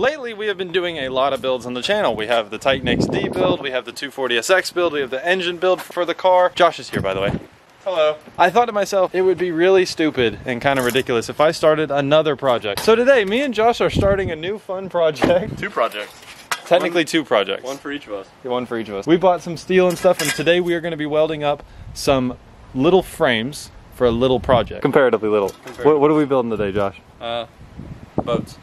Lately, we have been doing a lot of builds on the channel. We have the Titan XD build, we have the 240SX build, we have the engine build for the car. Josh is here, by the way. Hello. I thought to myself, it would be really stupid and kind of ridiculous if I started another project. So today, me and Josh are starting a new fun project. Two projects. Technically two projects. One for each of us. Yeah, One for each of us. We bought some steel and stuff, and today we are going to be welding up some little frames for a little project. Comparatively little. Comparatively. What, what are we building today, Josh? Uh, boats.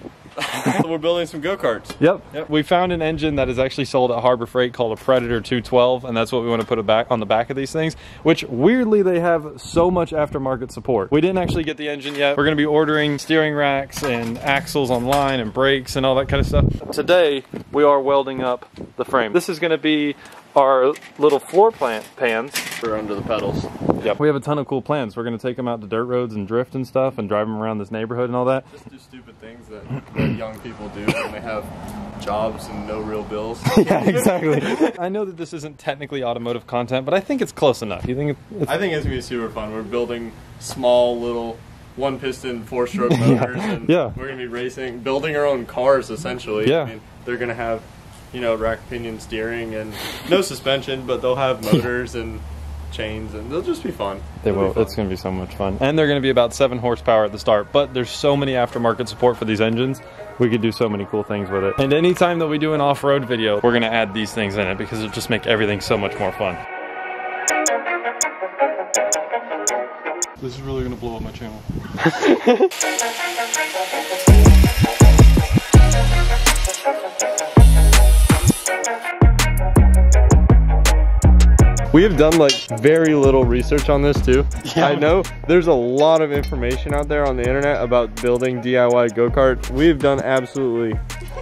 We're building some go-karts. Yep. Yep. We found an engine that is actually sold at Harbor Freight called a Predator 212, and that's what we want to put it back on the back of these things. Which weirdly they have so much aftermarket support. We didn't actually get the engine yet. We're going to be ordering steering racks and axles online and brakes and all that kind of stuff. Today we are welding up the frame. This is going to be our little floor plant pans For under the pedals. Yep. We have a ton of cool plans. We're going to take them out to dirt roads and drift and stuff and drive them around this neighborhood and all that. Just do stupid things that, that young people do when they have jobs and no real bills. yeah, exactly. I know that this isn't technically automotive content, but I think it's close enough. You think it's I think it's gonna be super fun. We're building small little one piston four stroke motors and Yeah. we're gonna be racing building our own cars essentially. Yeah. I mean they're gonna have, you know, rack pinion steering and no suspension, but they'll have motors and chains and they'll just be fun. They It'll will. fun. It's going to be so much fun. And they're going to be about seven horsepower at the start, but there's so many aftermarket support for these engines. We could do so many cool things with it. And anytime that we do an off-road video, we're going to add these things in it because it'll just make everything so much more fun. This is really going to blow up my channel. We have done like very little research on this too. Yeah. I know there's a lot of information out there on the internet about building DIY go-karts. We've done absolutely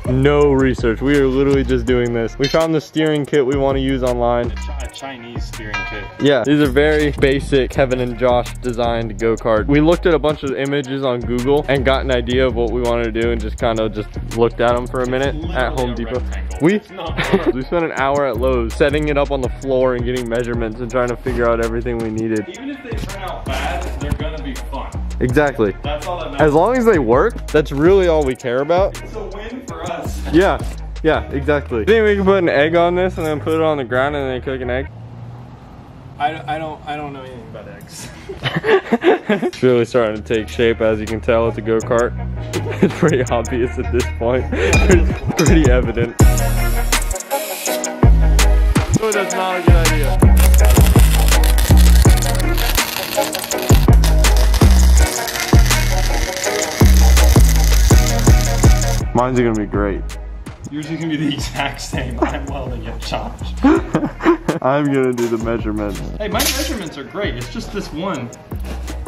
no research. We are literally just doing this. We found the steering kit we want to use online. A Chinese steering kit. Yeah, these are very basic Kevin and Josh designed go-kart. We looked at a bunch of images on Google and got an idea of what we wanted to do and just kind of just looked at them for a minute at Home Depot. We we spent an hour at Lowe's setting it up on the floor and getting measurements and trying to figure out everything we needed. Even if they turn out bad, they're to be fun. Exactly. That's all that matters. As long as they work, that's really all we care about. It's a win for us. Yeah, yeah, exactly. Think we can put an egg on this and then put it on the ground and then cook an egg? I, I don't I don't know anything about eggs. It's really starting to take shape as you can tell with the go-kart. It's pretty obvious at this point. It's pretty evident. Oh, that's not a good idea. Mine's gonna be great. Yours is gonna be the exact same. I'm welding it, Josh. I'm gonna do the measurements. Hey, my measurements are great. It's just this one.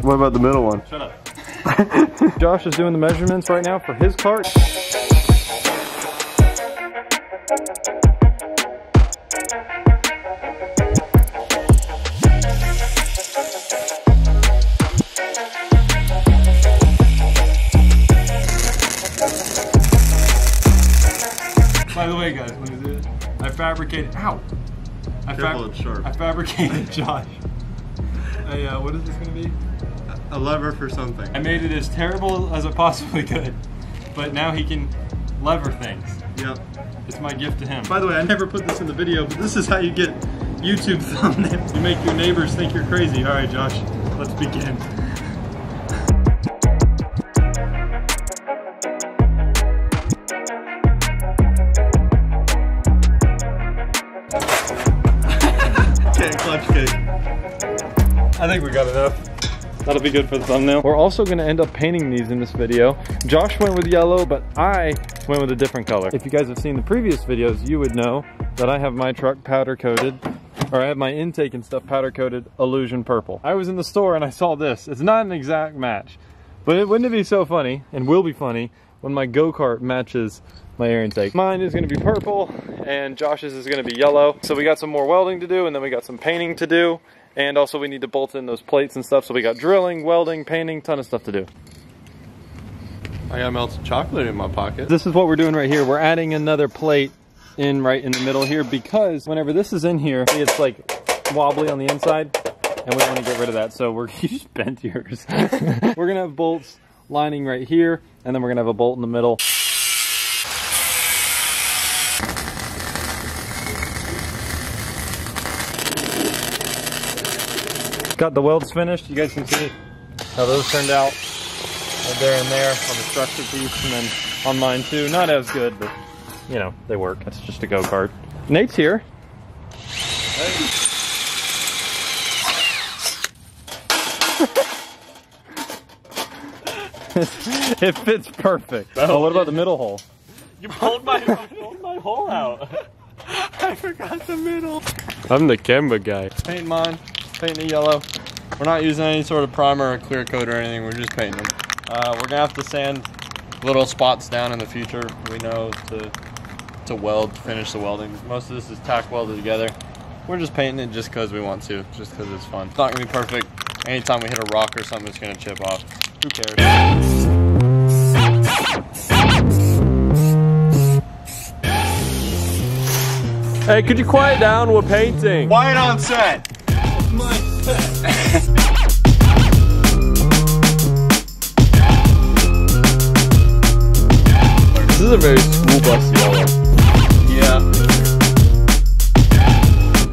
What about the middle one? Shut up. Josh is doing the measurements right now for his cart. Fabricated. Ow! I, sharp. I fabricated Josh. I, uh, what is this gonna be? A lever for something. I made it as terrible as it possibly could, but now he can lever things. Yep. It's my gift to him. By the way, I never put this in the video, but this is how you get YouTube thumbnails. You make your neighbors think you're crazy. All right, Josh, let's begin. I think we got enough. That'll be good for the thumbnail. We're also gonna end up painting these in this video. Josh went with yellow, but I went with a different color. If you guys have seen the previous videos, you would know that I have my truck powder coated, or I have my intake and stuff powder coated illusion purple. I was in the store and I saw this. It's not an exact match, but it wouldn't it be so funny, and will be funny, when my go-kart matches my air intake. Mine is gonna be purple and Josh's is gonna be yellow. So we got some more welding to do and then we got some painting to do. And also we need to bolt in those plates and stuff. So we got drilling, welding, painting, ton of stuff to do. I got melted chocolate in my pocket. This is what we're doing right here. We're adding another plate in right in the middle here because whenever this is in here, it's like wobbly on the inside and we want to get rid of that. So we're, you just bent yours. we're gonna have bolts lining right here and then we're gonna have a bolt in the middle. Got the welds finished. You guys can see how those turned out. Right there and there on the structure piece, and then on mine too. Not as good, but you know, they work. It's just a go-kart. Nate's here. Hey. it fits perfect. Oh, what about the middle hole? You pulled my, pulled my hole out. I forgot the middle. I'm the camera guy. Paint mine, painting it yellow. We're not using any sort of primer or clear coat or anything, we're just painting them. Uh, we're gonna have to sand little spots down in the future, we know, to, to weld, to finish the welding. Most of this is tack welded together. We're just painting it just because we want to, just because it's fun. It's not gonna be perfect. Anytime we hit a rock or something, it's gonna chip off. Who cares? Hey, could you quiet down? We're painting. Quiet on set. This is a very school bus yellow. Yeah.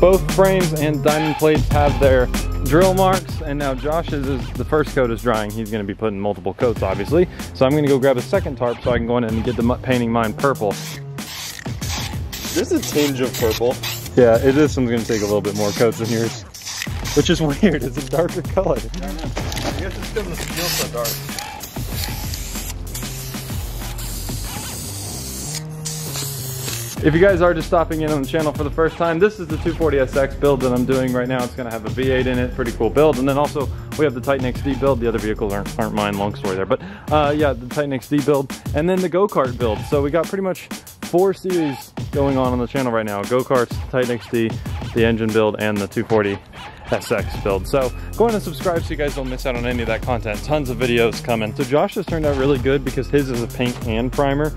Both frames and diamond plates have their drill marks, and now Josh's is the first coat is drying. He's going to be putting multiple coats, obviously. So I'm going to go grab a second tarp so I can go in and get the painting mine purple. There's a tinge of purple. Yeah, it this one's going to take a little bit more coats than yours, which is weird. It's a darker color. I guess it's because the steel's so dark. If you guys are just stopping in on the channel for the first time, this is the 240SX build that I'm doing right now. It's gonna have a V8 in it, pretty cool build. And then also we have the Titan XD build. The other vehicles aren't, aren't mine, long story there. But uh, yeah, the Titan XD build. And then the go-kart build. So we got pretty much four series going on on the channel right now. Go-karts, Titan XD, the engine build, and the 240 SX build. So go ahead and subscribe so you guys don't miss out on any of that content. Tons of videos coming. So Josh has turned out really good because his is a paint and primer.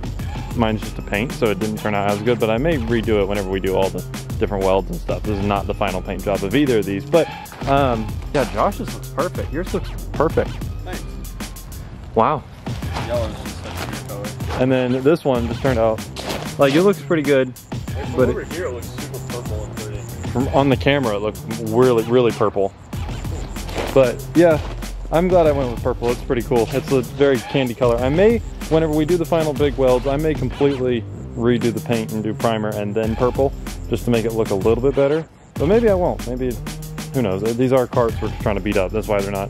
Mine's just a paint, so it didn't turn out as good, but I may redo it whenever we do all the different welds and stuff. This is not the final paint job of either of these, but um, yeah, Josh's looks perfect. Yours looks perfect. Thanks. Wow. Yellow's just such a good color. And then this one just turned out, like it looks pretty good. From But over here, it looks From on the camera, it looked really, really purple. But yeah, I'm glad I went with purple. It's pretty cool. It's a very candy color. I may, whenever we do the final big welds, I may completely redo the paint and do primer and then purple, just to make it look a little bit better. But maybe I won't. Maybe, who knows? These are carts we're trying to beat up. That's why they're not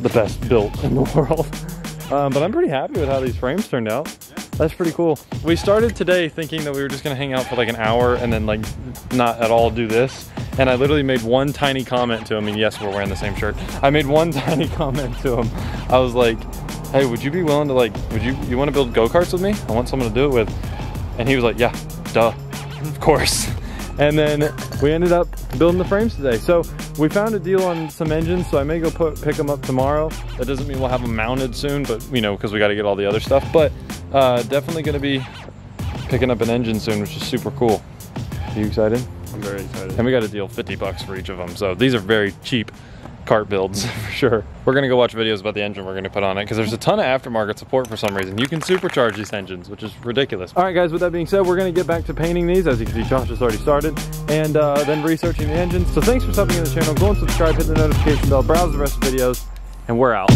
the best built in the world. Um, but I'm pretty happy with how these frames turned out. That's pretty cool. We started today thinking that we were just gonna hang out for like an hour and then like not at all do this. And I literally made one tiny comment to him, and yes, we're wearing the same shirt. I made one tiny comment to him. I was like, hey, would you be willing to like, would you, you wanna build go-karts with me? I want someone to do it with. And he was like, yeah, duh, of course. And then we ended up building the frames today. So we found a deal on some engines, so I may go put, pick them up tomorrow. That doesn't mean we'll have them mounted soon, but you know, because we got to get all the other stuff. But uh, definitely going to be picking up an engine soon, which is super cool. Are you excited? I'm very excited. And we got a deal 50 bucks for each of them. So these are very cheap cart builds for sure. We're gonna go watch videos about the engine we're gonna put on it because there's a ton of aftermarket support for some reason. You can supercharge these engines, which is ridiculous. All right, guys, with that being said, we're gonna get back to painting these. As you can see, Josh has already started and uh, then researching the engines. So thanks for stopping in the channel. Go and subscribe, hit the notification bell, browse the rest of the videos, and we're out.